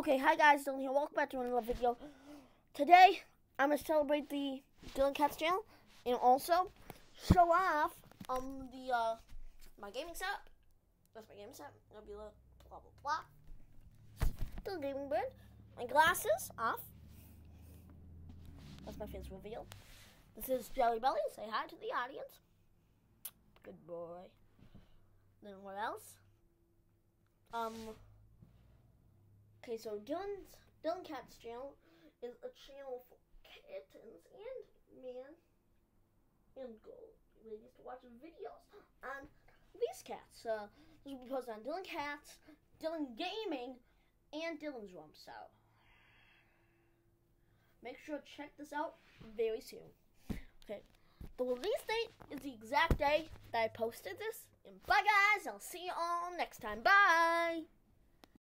Okay, hi guys, Dylan here. Welcome back to another video. Today, I'm gonna celebrate the Dylan Cats channel and also show off um the uh my gaming setup. That's my gaming setup. It'll blah blah blah. The gaming bed. My glasses off. That's my face reveal. This is Jelly Belly. Say hi to the audience. Good boy. Then what else? Um. Okay, so Dylan's Dylan Cat's channel is a channel for kittens and man and gold ladies to watch videos on these cats. Uh, this will be posted on Dylan Cats, Dylan Gaming, and Dylan's Room. So make sure to check this out very soon. Okay, the release date is the exact day that I posted this. And bye, guys. I'll see you all next time. Bye.